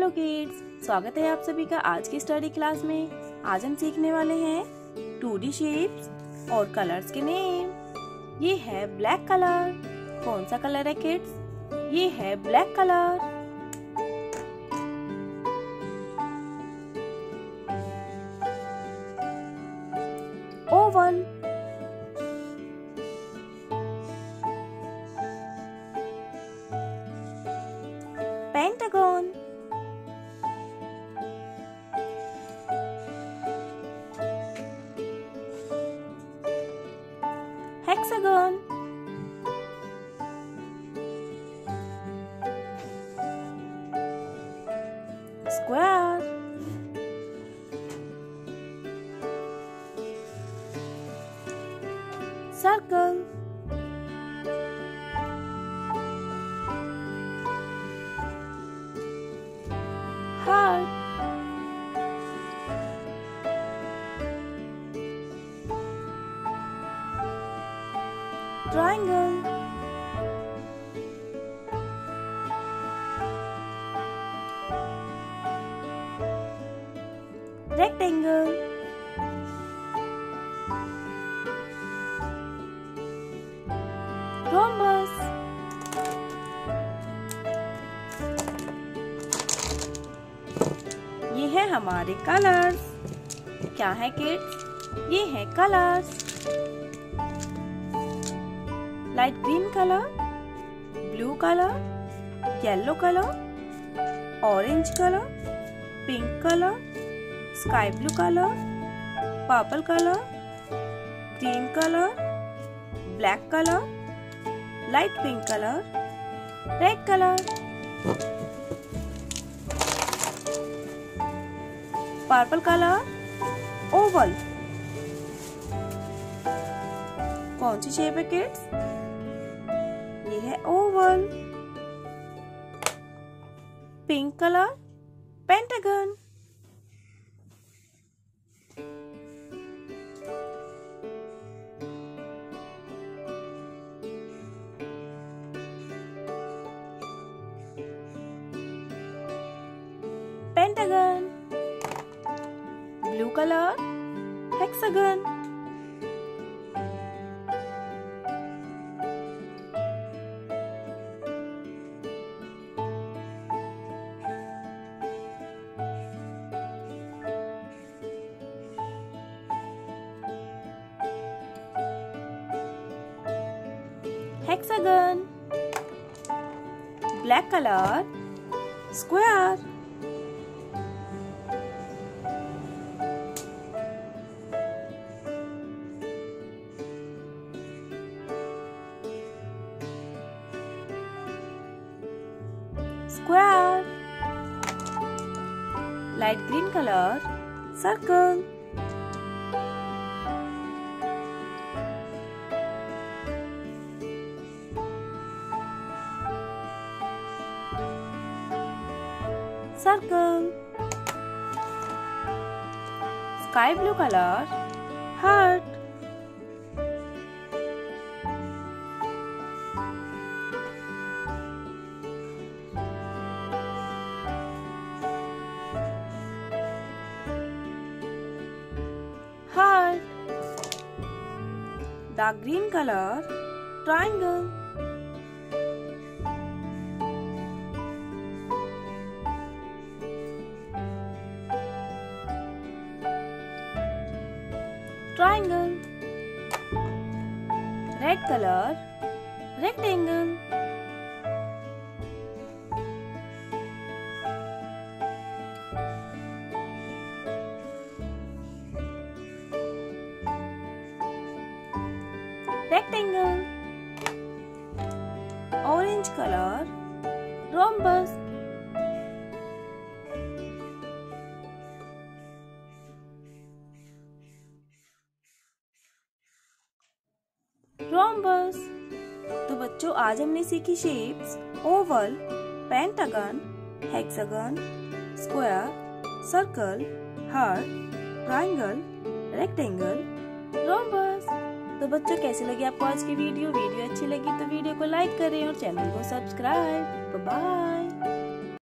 Hello kids, स्वागत है आप सभी का आज की स्टडी क्लास में। आज हम सीखने वाले हैं टू डी शेप्स और कलर्स के नेम। ये है ब्लैक कलर। कौन सा कलर है किड्स? ये है black colour. Oval pentagon hexagon. Square. Circle triangle rectangle rhombus ये है हमारे कलर्स क्या है किड्स ये है colours light green colour blue colour yellow colour orange colour pink colour sky blue colour purple colour green colour black colour light pink colour red colour purple colour oval कौन सी shape है kids pink color? Pentagon. Pentagon. Blue color? Hexagon. Hexagon. Black color. Square. Square. Light green color. Circle circle. Sky blue color. Heart. Heart. The green color. Triangle triangle. Red color rectangle. Rectangle. Orange color rhombus rhombus. तो बच्चों, आज हमने सीखी shapes oval pentagon hexagon square circle heart triangle rectangle rhombus तो बच्चों, कैसे लगी आपको आज की वीडियो वीडियो अच्छी लगी तो वीडियो को लाइक करें और चैनल को सब्सक्राइब बाय